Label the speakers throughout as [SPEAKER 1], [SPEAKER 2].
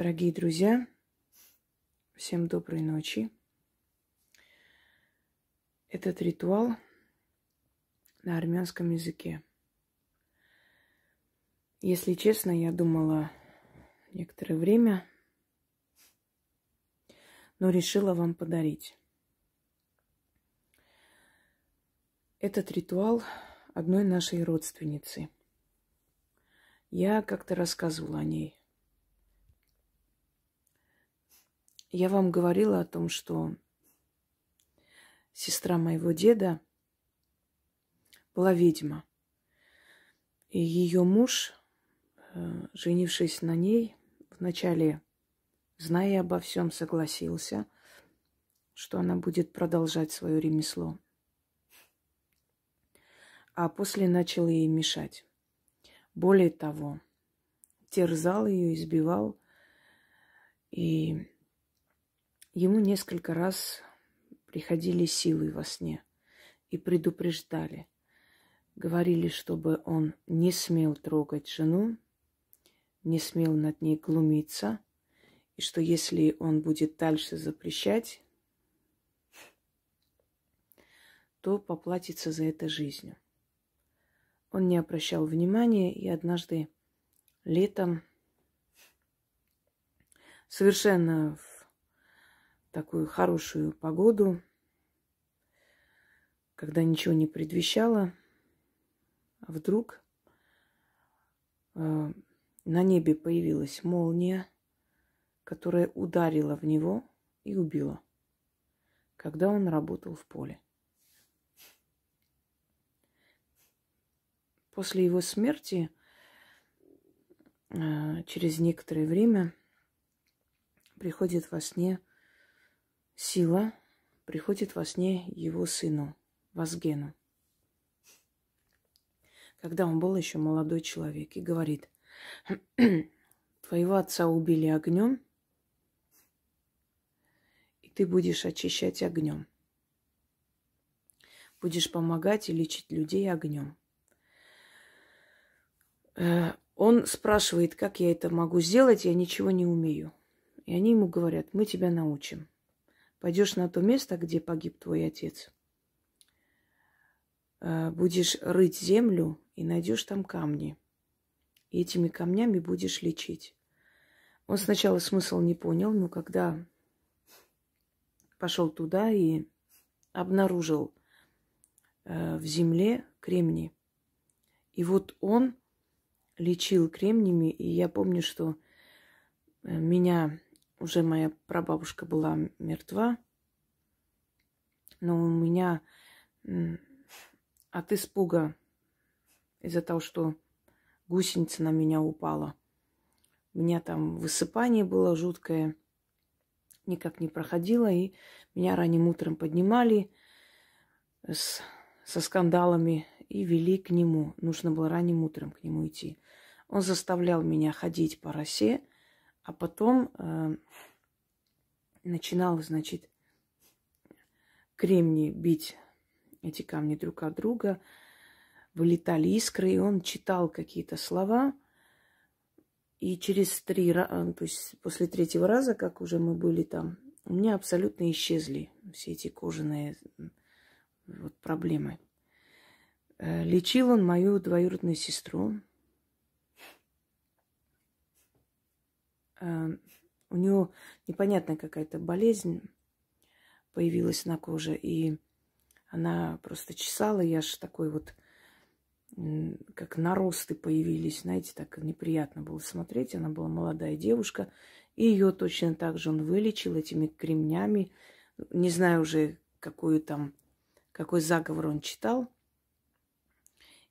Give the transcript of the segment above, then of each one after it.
[SPEAKER 1] Дорогие друзья, всем доброй ночи. Этот ритуал на армянском языке. Если честно, я думала некоторое время, но решила вам подарить. Этот ритуал одной нашей родственницы. Я как-то рассказывала о ней. Я вам говорила о том, что сестра моего деда была ведьма. И ее муж, э, женившись на ней, вначале, зная обо всем, согласился, что она будет продолжать свое ремесло. А после начал ей мешать. Более того, терзал ее, избивал. И Ему несколько раз приходили силы во сне и предупреждали. Говорили, чтобы он не смел трогать жену, не смел над ней глумиться, и что если он будет дальше запрещать, то поплатится за это жизнью. Он не обращал внимания, и однажды летом совершенно такую хорошую погоду, когда ничего не предвещало, а вдруг э, на небе появилась молния, которая ударила в него и убила, когда он работал в поле. После его смерти, э, через некоторое время, приходит во сне Сила приходит во сне его сыну, Вазгену, когда он был еще молодой человек, и говорит, твоего отца убили огнем, и ты будешь очищать огнем. Будешь помогать и лечить людей огнем. Э, он спрашивает, как я это могу сделать, я ничего не умею. И они ему говорят, мы тебя научим. Пойдешь на то место, где погиб твой отец. Э, будешь рыть землю и найдешь там камни. И этими камнями будешь лечить. Он сначала смысл не понял, но когда пошел туда и обнаружил э, в земле кремний. И вот он лечил кремнями, и я помню, что э, меня уже моя прабабушка была мертва, но у меня от испуга из-за того, что гусеница на меня упала. У меня там высыпание было жуткое, никак не проходило, и меня ранним утром поднимали с, со скандалами и вели к нему. Нужно было ранним утром к нему идти. Он заставлял меня ходить по росе, а потом э, начинал, значит, кремни бить эти камни друг от друга, вылетали искры, и он читал какие-то слова. И через три раза, э, то есть после третьего раза, как уже мы были там, у меня абсолютно исчезли все эти кожаные вот, проблемы. Э, лечил он мою двоюродную сестру, у него непонятная какая-то болезнь появилась на коже, и она просто чесала, я ж такой вот, как наросты появились, знаете, так неприятно было смотреть. Она была молодая девушка, и ее точно так же он вылечил этими кремнями. Не знаю уже, какую там, какой заговор он читал.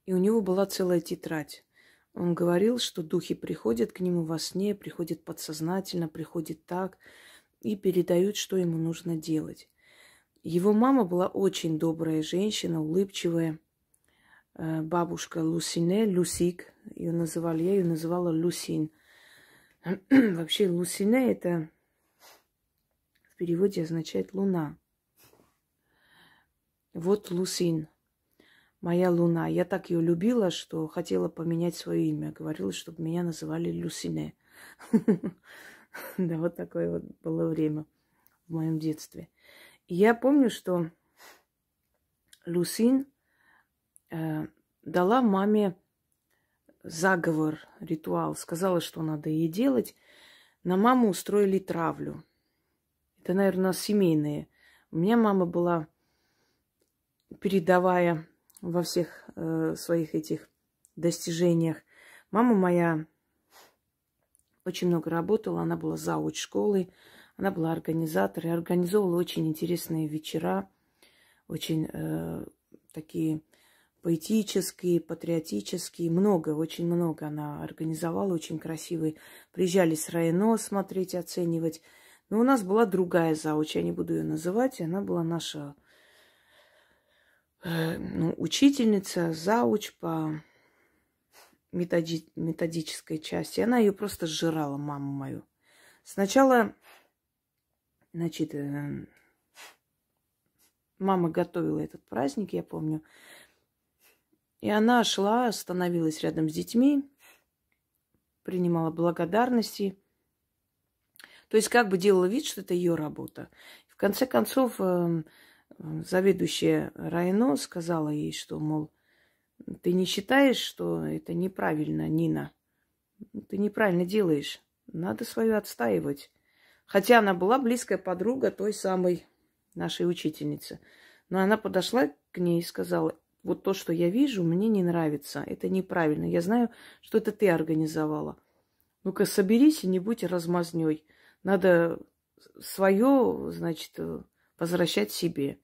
[SPEAKER 1] И у него была целая тетрадь он говорил, что духи приходят к нему во сне, приходят подсознательно, приходят так и передают, что ему нужно делать. Его мама была очень добрая женщина, улыбчивая. Э, бабушка Лусине, Лусик, ее называли, я ее называла Лусин. Вообще Лусине это в переводе означает луна. Вот Лусин – моя луна. Я так ее любила, что хотела поменять свое имя. Говорила, чтобы меня называли Люсине. да, вот такое вот было время в моем детстве. Я помню, что Люсин э, дала маме заговор, ритуал, сказала, что надо ей делать. На маму устроили травлю. Это, наверное, семейные. У меня мама была передавая во всех э, своих этих достижениях. Мама моя очень много работала, она была зауч школы, она была организатором, организовывала очень интересные вечера, очень э, такие поэтические, патриотические, много, очень много она организовала, очень красивые. Приезжали с Райно смотреть, оценивать. Но у нас была другая зауч, я не буду ее называть, она была наша ну, учительница, зауч по методи- методической части. Она ее просто сжирала, маму мою. Сначала, значит, э, мама готовила этот праздник, я помню. И она шла, становилась рядом с детьми, принимала благодарности. То есть как бы делала вид, что это ее работа. В конце концов, э, заведующая Райно сказала ей, что, мол, ты не считаешь, что это неправильно, Нина? Ты неправильно делаешь. Надо свою отстаивать. Хотя она была близкая подруга той самой нашей учительницы. Но она подошла к ней и сказала, вот то, что я вижу, мне не нравится. Это неправильно. Я знаю, что это ты организовала. Ну-ка, соберись и не будь размазней. Надо свое, значит, возвращать себе.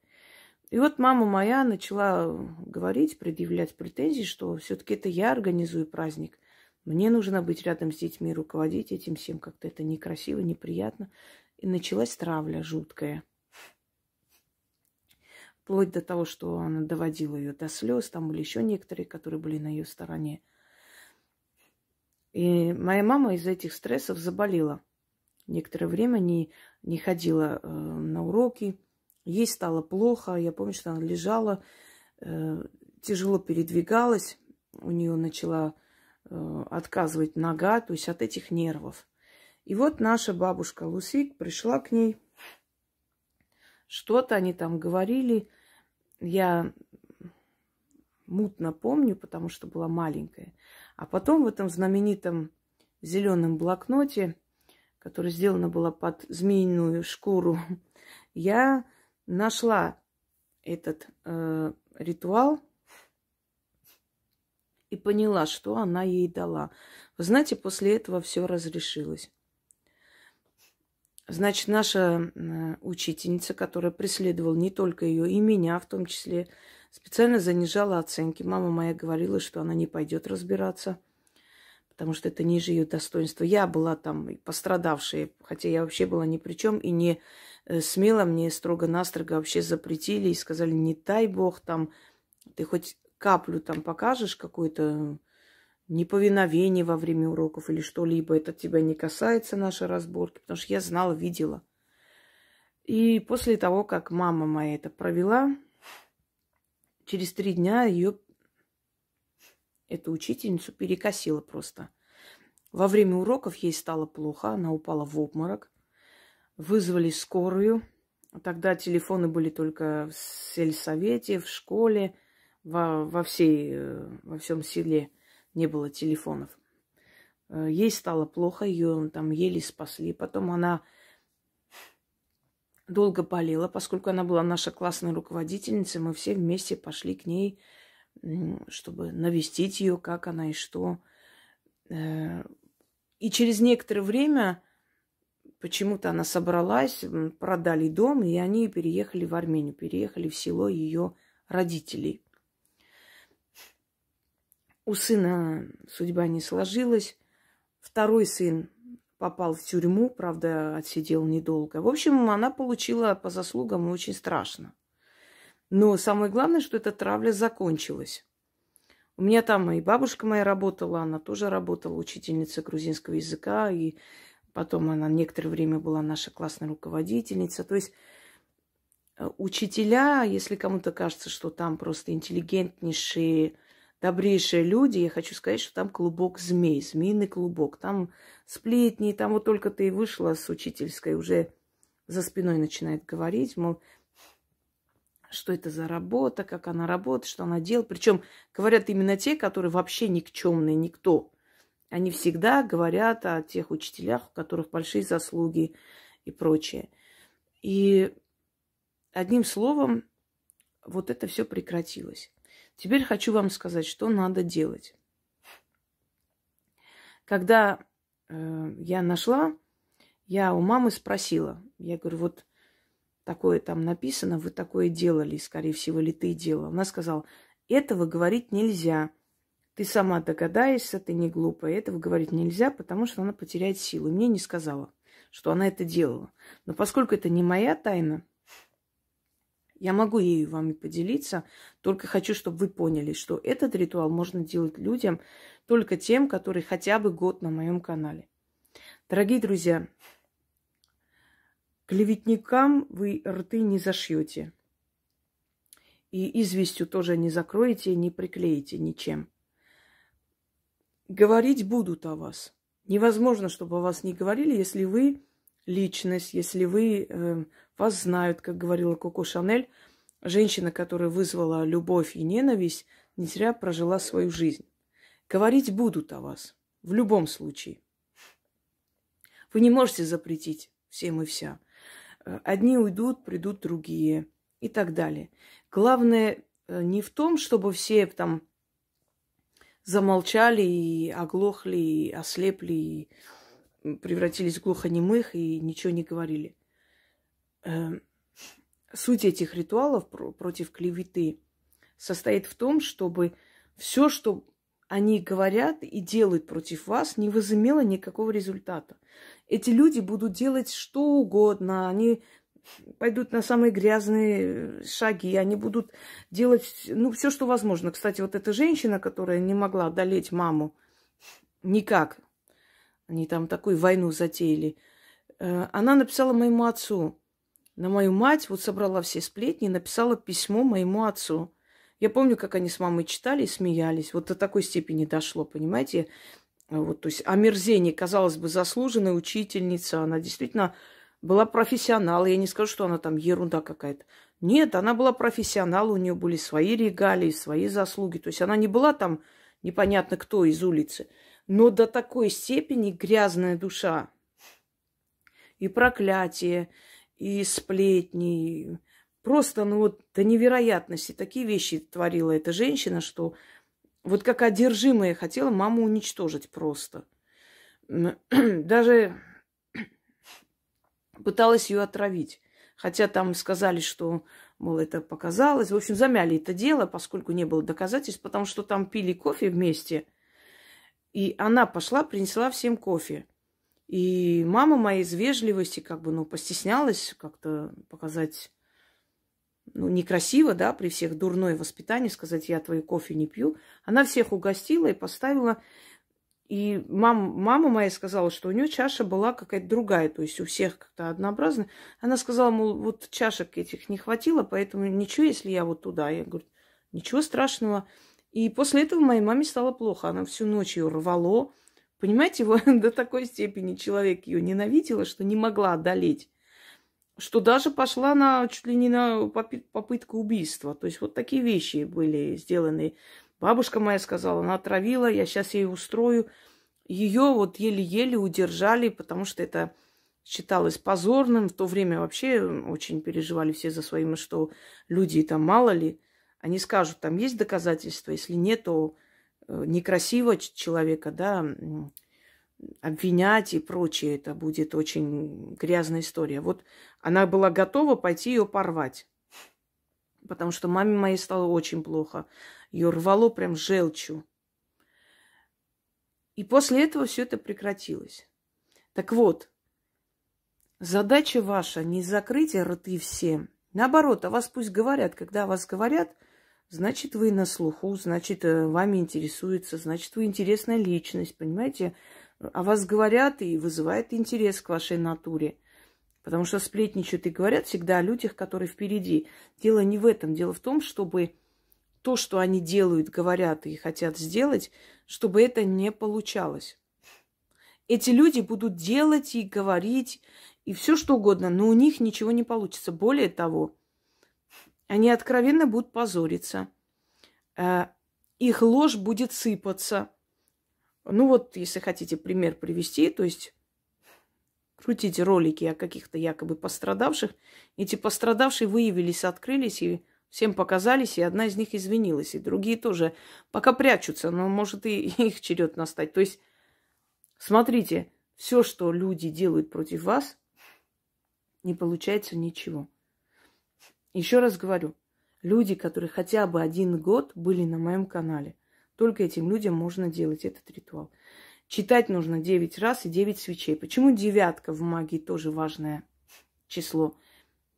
[SPEAKER 1] И вот мама моя начала говорить, предъявлять претензии, что все-таки это я организую праздник. Мне нужно быть рядом с детьми, руководить этим всем. Как-то это некрасиво, неприятно. И началась травля жуткая. Вплоть до того, что она доводила ее до слез. Там были еще некоторые, которые были на ее стороне. И моя мама из-за этих стрессов заболела. Некоторое время не, не ходила э, на уроки, Ей стало плохо. Я помню, что она лежала, э, тяжело передвигалась. У нее начала э, отказывать нога, то есть от этих нервов. И вот наша бабушка Лусик пришла к ней. Что-то они там говорили. Я мутно помню, потому что была маленькая. А потом в этом знаменитом зеленом блокноте, который сделано было под змеиную шкуру, я нашла этот э, ритуал и поняла, что она ей дала. Вы знаете, после этого все разрешилось. Значит, наша учительница, которая преследовала не только ее, и меня в том числе, специально занижала оценки. Мама моя говорила, что она не пойдет разбираться, потому что это ниже ее достоинства. Я была там пострадавшая, хотя я вообще была ни при чем и не смело мне строго-настрого вообще запретили и сказали, не дай бог там, ты хоть каплю там покажешь какое-то неповиновение во время уроков или что-либо, это тебя не касается, нашей разборки, потому что я знала, видела. И после того, как мама моя это провела, через три дня ее, эту учительницу, перекосила просто. Во время уроков ей стало плохо, она упала в обморок. Вызвали скорую. Тогда телефоны были только в сельсовете, в школе, во, во, всей, э, во всем селе не было телефонов. Э, ей стало плохо, ее там еле спасли. Потом она долго болела, поскольку она была наша классная руководительница. Мы все вместе пошли к ней, чтобы навестить ее, как она и что. Э, и через некоторое время Почему-то она собралась, продали дом, и они переехали в Армению, переехали в село ее родителей. У сына судьба не сложилась. Второй сын попал в тюрьму, правда, отсидел недолго. В общем, она получила по заслугам очень страшно. Но самое главное, что эта травля закончилась. У меня там и бабушка моя работала, она тоже работала, учительница грузинского языка, и Потом она некоторое время была наша классная руководительница. То есть э, учителя, если кому-то кажется, что там просто интеллигентнейшие, добрейшие люди, я хочу сказать, что там клубок змей, змеиный клубок. Там сплетни, там вот только ты вышла с учительской, уже за спиной начинает говорить, мол, что это за работа, как она работает, что она делает. Причем говорят именно те, которые вообще никчемные, никто. Они всегда говорят о тех учителях, у которых большие заслуги и прочее. И одним словом, вот это все прекратилось. Теперь хочу вам сказать, что надо делать. Когда э, я нашла, я у мамы спросила, я говорю, вот такое там написано, вы такое делали, скорее всего, ли ты делала. Она сказала, этого говорить нельзя. Ты сама догадаешься, ты не глупая. Этого говорить нельзя, потому что она потеряет силу. Мне не сказала, что она это делала. Но поскольку это не моя тайна, я могу ею вами поделиться, только хочу, чтобы вы поняли, что этот ритуал можно делать людям, только тем, которые хотя бы год на моем канале. Дорогие друзья, клеветникам вы рты не зашьете. И известью тоже не закроете, не приклеите ничем. Говорить будут о вас. Невозможно, чтобы о вас не говорили, если вы личность, если вы э, вас знают, как говорила Коко Шанель, женщина, которая вызвала любовь и ненависть, не зря прожила свою жизнь. Говорить будут о вас. В любом случае. Вы не можете запретить всем и вся. Одни уйдут, придут другие и так далее. Главное э, не в том, чтобы все там замолчали и оглохли, и ослепли, и превратились в глухонемых и ничего не говорили. Эм, суть этих ритуалов против клеветы состоит в том, чтобы все, что они говорят и делают против вас, не возымело никакого результата. Эти люди будут делать что угодно, они пойдут на самые грязные шаги, они будут делать, ну, все, что возможно. Кстати, вот эта женщина, которая не могла одолеть маму никак, они там такую войну затеяли. Э, она написала моему отцу. На мою мать вот собрала все сплетни написала письмо моему отцу. Я помню, как они с мамой читали и смеялись. Вот до такой степени дошло, понимаете? Вот, то есть омерзение, казалось бы, заслуженная учительница. Она действительно была профессионал. Я не скажу, что она там ерунда какая-то. Нет, она была профессионал, у нее были свои регалии, свои заслуги. То есть она не была там непонятно кто из улицы но до такой степени грязная душа. И проклятие, и сплетни. Просто, ну вот, до невероятности такие вещи творила эта женщина, что вот как одержимая хотела маму уничтожить просто. Даже пыталась ее отравить. Хотя там сказали, что, мол, это показалось. В общем, замяли это дело, поскольку не было доказательств, потому что там пили кофе вместе – и она пошла, принесла всем кофе. И мама моя из вежливости как бы, ну, постеснялась как-то показать, ну, некрасиво, да, при всех дурное воспитание, сказать, я твой кофе не пью. Она всех угостила и поставила. И мам, мама моя сказала, что у нее чаша была какая-то другая, то есть у всех как-то однообразная. Она сказала, мол, вот чашек этих не хватило, поэтому ничего, если я вот туда. Я говорю, ничего страшного. И после этого моей маме стало плохо. Она всю ночь ее рвало. Понимаете, его до такой степени человек ее ненавидела, что не могла одолеть. Что даже пошла на чуть ли не на попытку убийства. То есть вот такие вещи были сделаны. Бабушка моя сказала, она отравила, я сейчас ей устрою. Ее вот еле-еле удержали, потому что это считалось позорным. В то время вообще очень переживали все за своим, что люди там мало ли они скажут, там есть доказательства, если нет, то э, некрасиво человека, да, обвинять и прочее. Это будет очень грязная история. Вот она была готова пойти ее порвать. Потому что маме моей стало очень плохо. Ее рвало прям желчью. И после этого все это прекратилось. Так вот, задача ваша не закрыть рты всем. Наоборот, о вас пусть говорят. Когда о вас говорят – значит, вы на слуху, значит, э, вами интересуется, значит, вы интересная личность, понимаете? О вас говорят и вызывает интерес к вашей натуре. Потому что сплетничают и говорят всегда о людях, которые впереди. Дело не в этом. Дело в том, чтобы то, что они делают, говорят и хотят сделать, чтобы это не получалось. Эти люди будут делать и говорить, и все что угодно, но у них ничего не получится. Более того, они откровенно будут позориться. Э, их ложь будет сыпаться. Ну вот, если хотите пример привести, то есть крутите ролики о каких-то якобы пострадавших. Эти пострадавшие выявились, открылись и всем показались, и одна из них извинилась, и другие тоже пока прячутся, но может и их черед настать. То есть, смотрите, все, что люди делают против вас, не получается ничего. Еще раз говорю, люди, которые хотя бы один год были на моем канале, только этим людям можно делать этот ритуал. Читать нужно 9 раз и 9 свечей. Почему девятка в магии тоже важное число?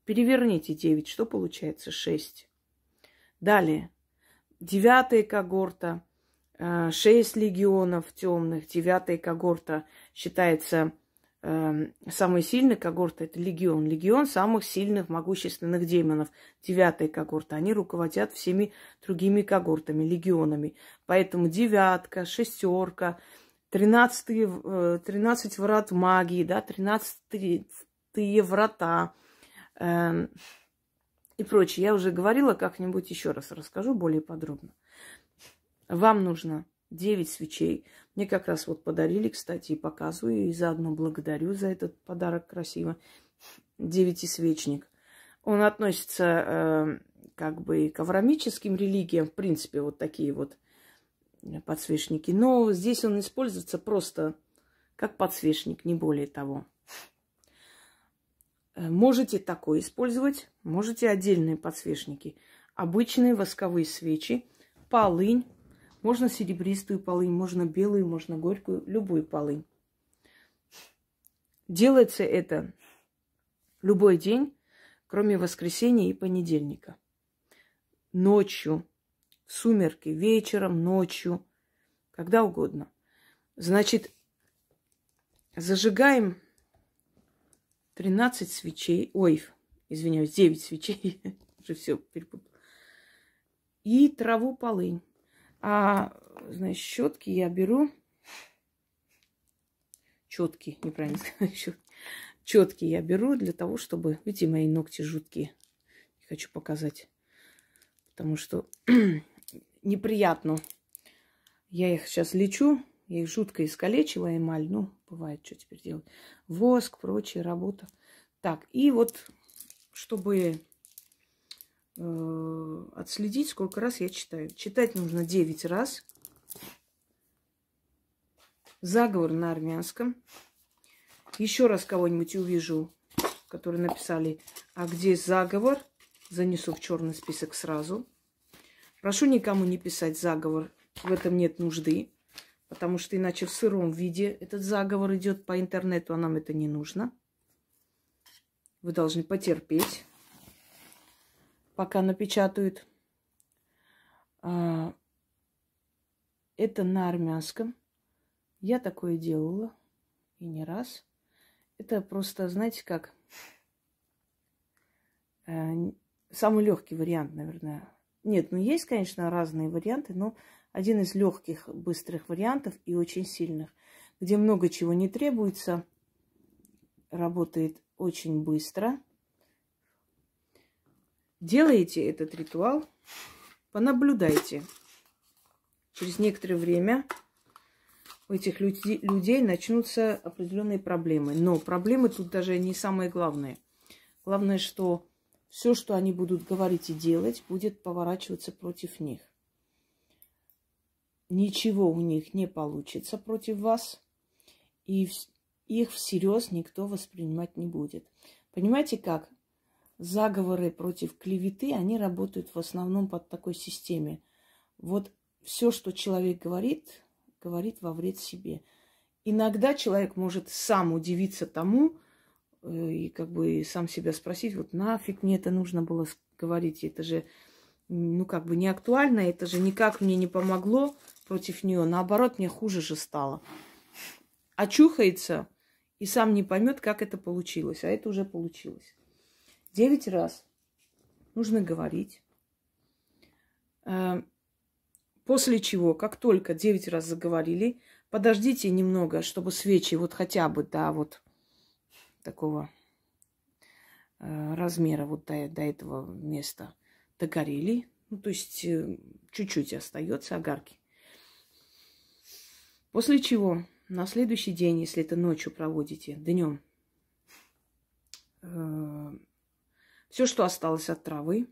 [SPEAKER 1] Переверните 9, что получается? 6. Далее. Девятая когорта, 6 э, легионов темных, девятая когорта считается э, самый сильный когорта это легион. Легион самых сильных, могущественных демонов. Девятая когорта. Они руководят всеми другими когортами, легионами. Поэтому девятка, шестерка, тринадцатые, э, тринадцать врат магии, да, тринадцатые врата и прочее. Я уже говорила, как-нибудь еще раз расскажу более подробно. Вам нужно 9 свечей. Мне как раз вот подарили, кстати, и показываю, и заодно благодарю за этот подарок красиво. Девятисвечник. Он относится э, как бы к аврамическим религиям, в принципе, вот такие вот подсвечники. Но здесь он используется просто как подсвечник, не более того. Э, можете такой использовать, можете отдельные подсвечники. Обычные восковые свечи, полынь, можно серебристую полынь, можно белую, можно горькую, любую полынь. Делается это любой день, кроме воскресенья и понедельника. Ночью, в сумерки, вечером, ночью, когда угодно. Значит, зажигаем 13 свечей, ой, извиняюсь, 9 свечей, уже все перепутал. И траву полынь. А, значит, щетки я беру. Четкие, неправильно сказать. Четкие я беру для того, чтобы... Видите, мои ногти жуткие. Хочу показать. Потому что неприятно. Я их сейчас лечу. Я их жутко искалечила, эмаль. Ну, бывает, что теперь делать. Воск, прочая работа. Так, и вот, чтобы э, отследить, сколько раз я читаю. Читать нужно 9 раз. Заговор на армянском. Еще раз кого-нибудь увижу, которые написали, а где заговор, занесу в черный список сразу. Прошу никому не писать заговор, в этом нет нужды, потому что иначе в сыром виде этот заговор идет по интернету, а нам это не нужно. Вы должны потерпеть пока напечатают. А, это на армянском. Я такое делала и не раз. Это просто, знаете, как э, самый легкий вариант, наверное. Нет, ну есть, конечно, разные варианты, но один из легких, быстрых вариантов и очень сильных, где много чего не требуется, работает очень быстро – Делаете этот ритуал, понаблюдайте. Через некоторое время у этих людей, людей начнутся определенные проблемы. Но проблемы тут даже не самое главное. Главное, что все, что они будут говорить и делать, будет поворачиваться против них. Ничего у них не получится против вас, и их всерьез никто воспринимать не будет. Понимаете как? заговоры против клеветы, они работают в основном под такой системе. Вот все, что человек говорит, говорит во вред себе. Иногда человек может сам удивиться тому э, и как бы сам себя спросить, вот нафиг мне это нужно было говорить, это же, ну как бы не актуально, это же никак мне не помогло против нее, наоборот, мне хуже же стало. Очухается и сам не поймет, как это получилось, а это уже получилось. Девять раз нужно говорить. Э, после чего, как только 9 раз заговорили, подождите немного, чтобы свечи вот хотя бы, да, вот такого э, размера вот до, до этого места догорели. Ну, то есть э, чуть-чуть остается огарки. После чего на следующий день, если это ночью проводите, днем, э, все, что осталось от травы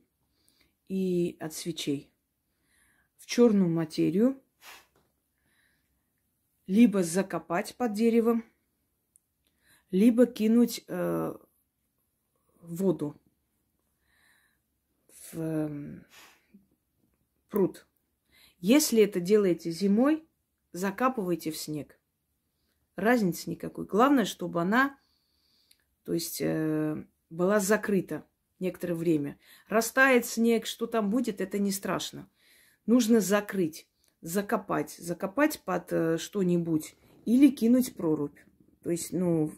[SPEAKER 1] и от свечей, в черную материю, либо закопать под деревом, либо кинуть э, воду в э, пруд. Если это делаете зимой, закапывайте в снег. Разницы никакой. Главное, чтобы она, то есть, э, была закрыта некоторое время. Растает снег, что там будет, это не страшно. Нужно закрыть, закопать, закопать под э, что-нибудь или кинуть прорубь. То есть, ну,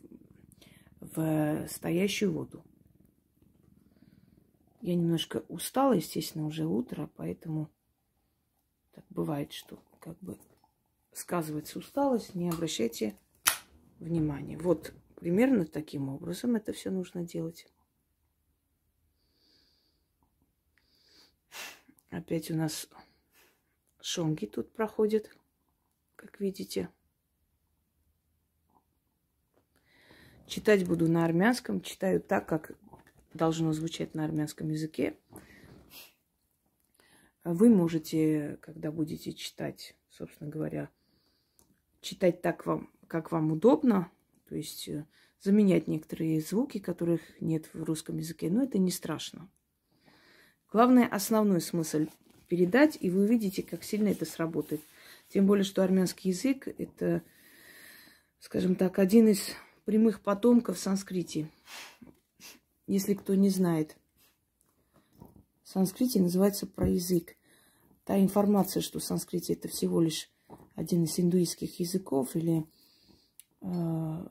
[SPEAKER 1] в стоящую воду. Я немножко устала, естественно, уже утро, поэтому так бывает, что как бы сказывается усталость, не обращайте внимания. Вот примерно таким образом это все нужно делать. Опять у нас шонги тут проходят, как видите. Читать буду на армянском, читаю так, как должно звучать на армянском языке. Вы можете, когда будете читать, собственно говоря, читать так, вам, как вам удобно, то есть э, заменять некоторые звуки, которых нет в русском языке, но это не страшно. Главное, основной смысл передать, и вы увидите, как сильно это сработает. Тем более, что армянский язык – это, скажем так, один из прямых потомков санскрити. Если кто не знает, санскрити называется про язык. Та информация, что санскрити это всего лишь один из индуистских языков или э,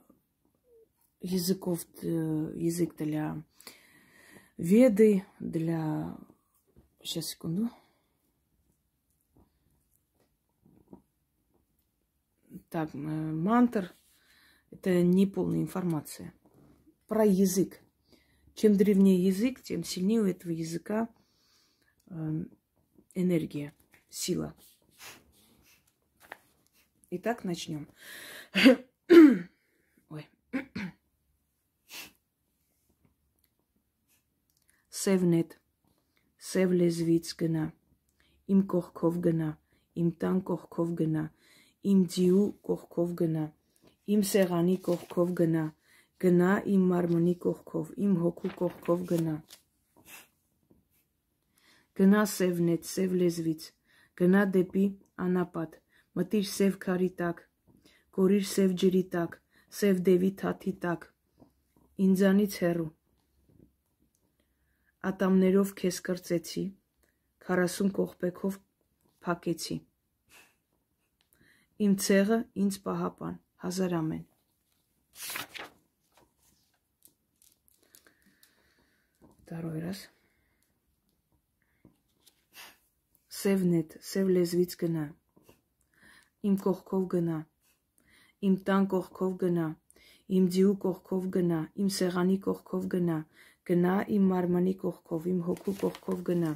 [SPEAKER 1] языков, э, язык для веды, для... Сейчас, секунду. Так, э, мантр – это не полная информация. Про язык. Чем древнее язык, тем сильнее у этого языка э, энергия, сила. Итак, начнем. Ой. Սևնետ, սև լեզվից գնա, իմ կողքով գնա, իմ տան կողքով գնա, իմ ձիու կողքով գնա, իմ սեղանի կողքով գնա, գնա իմ մարմնի կողքով, իմ հոգու կողքով գնա։ Գնա սևնեց, սև լեզվից, գնա դեպի անապատ, մտիր սև քարի տակ, կորիր սև ջրի տակ, սև դևի թաթի տակ, ինձանից հեռու։ Ատամներով քեզ կրծեցի, 40 կողպեքով փակեցի։ Իմ ցեղը ինձ պահապան, հազար ամեն։ Տարօրաս Սևնետ, սև լեզվից գնա իմ կողքով գնա, իմ տան կողքով գնա, իմ ձիու կողքով գնա, իմ սեղանի կողքով գնա, գնա իմ մարմնի կողքով, իմ հոգու կողքով գնա։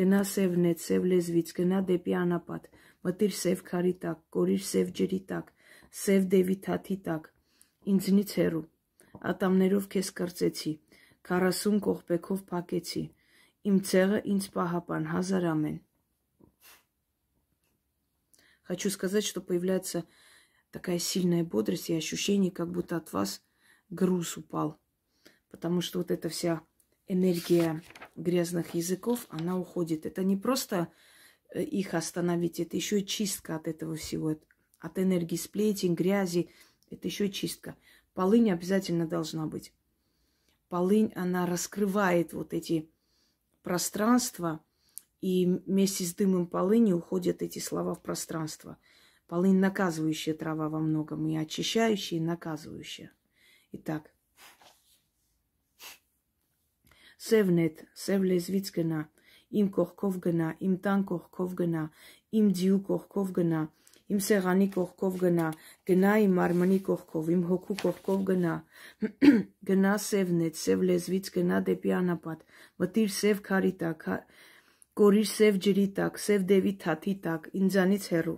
[SPEAKER 1] Գնա սևն էդ, սև լեզվից, գնա դեպի անապատ, մտիր սև քարի տակ, կորիր սև ջրի տակ, սև դևի թաթի տակ, ինձնից հեռու, ատամներով քեզ կրծեցի, 40 կողպեքով փակեցի, իմ ցեղը ինձ պահապան, հազար ամեն։ Хочу сказать, что появляется такая сильная бодрость и ощущение, как будто от вас груз упал. Потому что вот эта вся энергия грязных языков, она уходит. Это не просто э, их остановить, это еще и чистка от этого всего от энергии сплетен, грязи. Это еще чистка. Полынь обязательно должна быть. Полынь, она раскрывает вот эти пространства, и вместе с дымом полыни уходят эти слова в пространство. Полынь наказывающая трава во многом, и очищающая, и наказывающая. Итак, Севнет, Севле севлезвицгена, им корковгена, им тан корковгена, им дью корковгена, им серани корковгена, гена им армани корков, им хоку корковгена, гена севнет, Севле Звичкена Депья напад матир сев карита, գնա, գնա սևնեց, սև լեզվից գնա դեպի անապատ, մտիր սև քարի տակ, կորիր սև ջրի տակ, սև դևի թաթի տակ, ինձանից հեռու։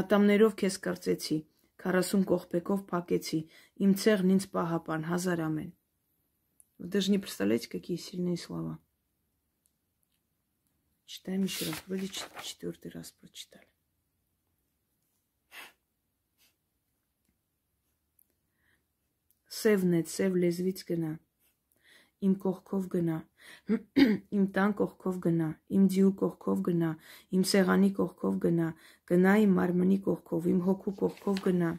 [SPEAKER 1] Ատամներով քեզ կարծեցի, 40 կողպեկով փակեցի, իմ ցեղն ինձ պահապան, հազար ամեն։ Вы даже не представляете, какие сильные слова. Читаем еще раз. Вроде четвертый раз прочитали. Սևն է, սև լեզվից գնա, իմ կողքով գնա, իմ տան կողքով գնա, իմ ձիու կողքով գնա, իմ սեղանի կողքով գնա, գնա իմ մարմնի կողքով, իմ հոգու կողքով գնա,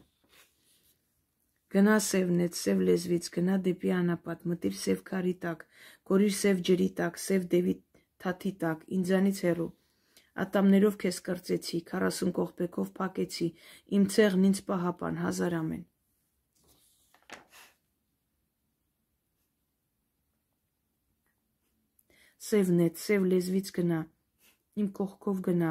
[SPEAKER 1] Գնա սևնեց, սև լեզվից, գնա դեպի անապատ, մտիր սև քարի տակ, կորիր սև ջրի տակ, սև դևի թաթի տակ, ինձանից հեռու։ Ատամներով քեզ կրծեցի, 40 կողպեկով փակեցի, իմ ցեղն ինձ պահապան, հազար ամեն։ Սևնեց, սև լեզվից գնա, իմ կողքով գնա,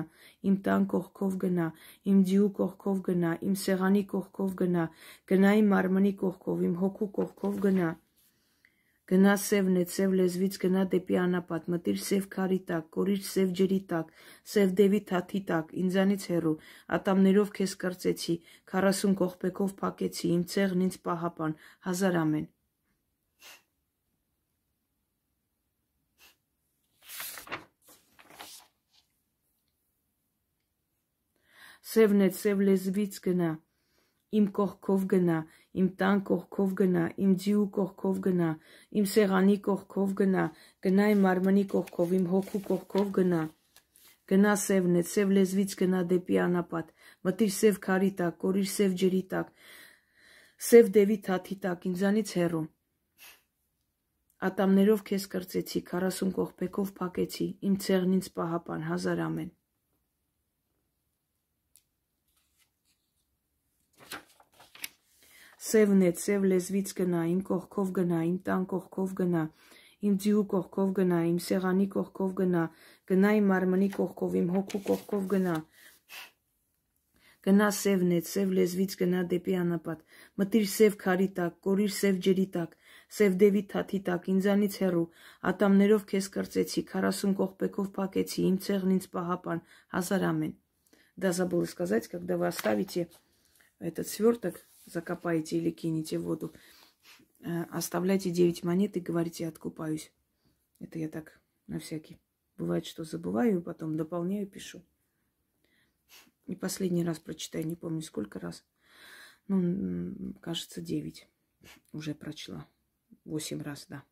[SPEAKER 1] իմ տան կողքով գնա, իմ ձիու կողքով գնա, իմ սեղանի կողքով գնա, գնա իմ մարմնի կողքով, իմ հոգու կողքով գնա։ Գնա սևն է, սև լեզվից գնա դեպի անապատ, մտիր սև քարի տակ, կորիր սև ջրի տակ, սև դևի թաթի տակ, ինձանից հեռու, ատամներով քեզ կրծեցի, 40 կողպեկով փակեցի, իմ ցեղն ինձ պահապան, հազար ամեն։ Սևն է, սև լեզվից գնա, իմ կողքով գնա, իմ տան կողքով գնա, իմ ձիու կողքով գնա, իմ սեղանի կողքով գնա, գնա իմ մարմնի կողքով, իմ հոգու կողքով գնա։ Գնա սևն է, սև լեզվից գնա դեպի անապատ, մտիր սև քարի տակ, կորիր սև ջրի տակ, սև դևի թաթի տակ, ինձանից հեռու։ Ատամներով քեզ կրծեցի, 40 կողպեկով փակեցի, իմ ցեղն ինձ պահապան, հազար ամեն։ Սևն է, սև լեզվից գնա, իմ կողքով գնա, իմ տան կողքով գնա, իմ ձիու կողքով գնա, իմ սեղանի կողքով գնա, գնա իմ մարմնի կողքով, իմ հոգու կողքով գնա։ Գնա սևն է, սև լեզվից գնա դեպի անապատ, մտիր սև քարի տակ, կորիր սև ջրի տակ, սև դևի թաթի տակ, ինձանից հեռու, ատամներով քեզ կրծեցի, 40 կողպեկով փակեցի, իմ ցեղն ինձ պահապան, հազար ամեն։ Да забыла сказать, когда вы оставите этот сверток закопаете или кинете в воду. Э, оставляйте 9 монет и говорите «откупаюсь». Это я так на всякий. Бывает, что забываю, потом дополняю, пишу. И последний раз прочитаю, не помню сколько раз. Ну, кажется, 9 уже прочла. 8 раз, да.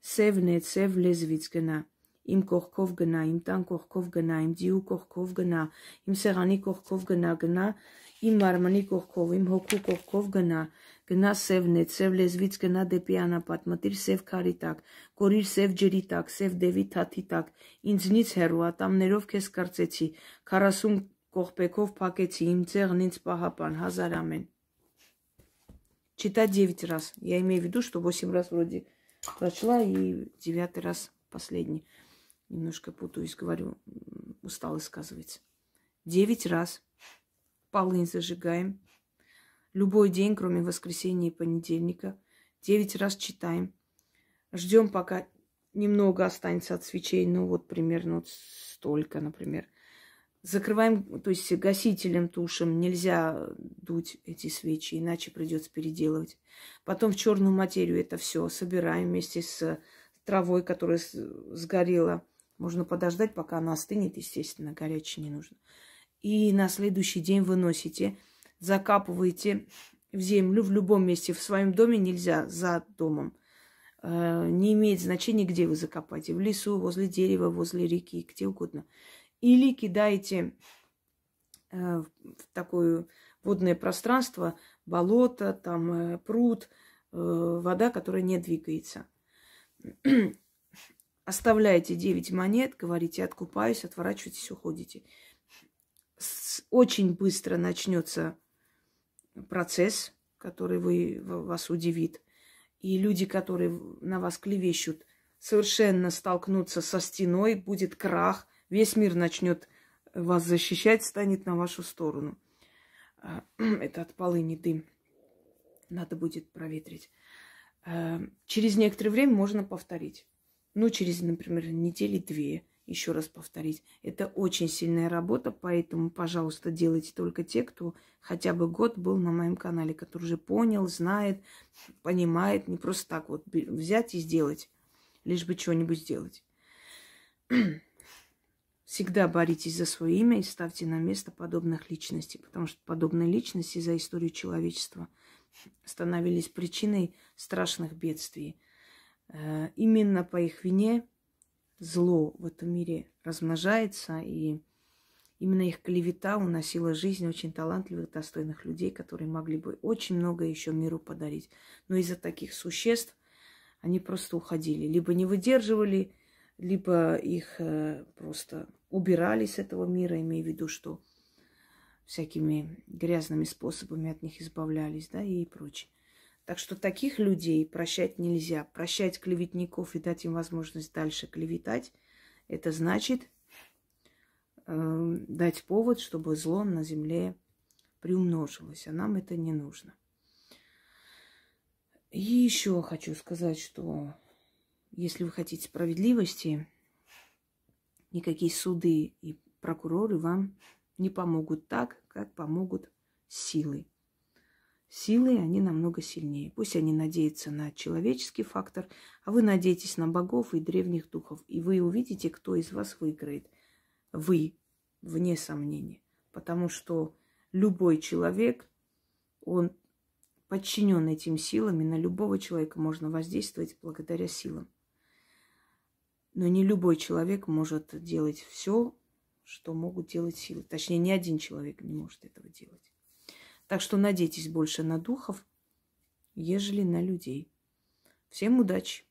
[SPEAKER 1] Севне сев лезвицкена. իմ կողքով գնա, իմ տան կողքով գնա, իմ ձիու կողքով գնա, իմ սեղանի կողքով գնա, գնա իմ մարմնի կողքով, իմ հոգու կողքով գնա, գնա սևն է, սև լեզվից գնա դեպի անապատ, մտիր սև քարի տակ, կորիր սև ջրի տակ, սև դևի թաթի տակ, ինձնից հեռու ատամներով քեզ կարծեցի, 40 կողպեկով փակեցի, իմ ցեղն ինձ պահապան, հազար ամեն։ Читать 9 раз. Я имею в виду, что 8 раз вроде прочла и девятый раз последний. Немножко путаюсь, говорю, устала сказывается. Девять раз полынь зажигаем. Любой день, кроме воскресенья и понедельника. Девять раз читаем. Ждем, пока немного останется от свечей. Ну, вот примерно вот столько, например. Закрываем, то есть гасителем тушим. Нельзя дуть эти свечи, иначе придется переделывать. Потом в черную материю это все собираем вместе с травой, которая сгорела. Можно подождать, пока она остынет, естественно, горячей не нужно и на следующий день выносите, закапываете в землю в любом месте. В своем доме нельзя, за домом. Э, не имеет значения, где вы закопаете. В лесу, возле дерева, возле реки, где угодно. Или кидаете э, в такое водное пространство, болото, там э, пруд, вода, которая не двигается. Оставляете 9 монет, говорите, откупаюсь, отворачиваетесь, уходите очень быстро начнется процесс, который вы, вас удивит. И люди, которые на вас клевещут, совершенно столкнуться со стеной, будет крах, весь мир начнет вас защищать, станет на вашу сторону. А, это от полыни дым. Надо будет проветрить. А, через некоторое время можно повторить. Ну, через, например, недели две еще раз повторить. Это очень сильная работа, поэтому, пожалуйста, делайте только те, кто хотя бы год был на моем канале, который уже понял, знает, понимает, не просто так вот взять и сделать, лишь бы что-нибудь сделать. Всегда боритесь за свое имя и ставьте на место подобных личностей, потому что подобные личности за историю человечества становились причиной страшных бедствий. Э, именно по их вине зло в этом мире размножается, и именно их клевета уносила жизнь очень талантливых, достойных людей, которые могли бы очень много еще миру подарить. Но из-за таких существ они просто уходили. Либо не выдерживали, либо их э, просто убирали с этого мира, имея в виду, что всякими грязными способами от них избавлялись, да, и прочее. Так что таких людей прощать нельзя. Прощать клеветников и дать им возможность дальше клеветать, это значит э, дать повод, чтобы зло на земле приумножилось. А нам это не нужно. И еще хочу сказать, что если вы хотите справедливости, никакие суды и прокуроры вам не помогут так, как помогут силы силой они намного сильнее. Пусть они надеются на человеческий фактор, а вы надеетесь на богов и древних духов. И вы увидите, кто из вас выиграет. Вы, вне сомнения. Потому что любой человек, он подчинен этим силам, и на любого человека можно воздействовать благодаря силам. Но не любой человек может делать все, что могут делать силы. Точнее, ни один человек не может этого делать. Так что надейтесь больше на духов, ежели на людей. Всем удачи!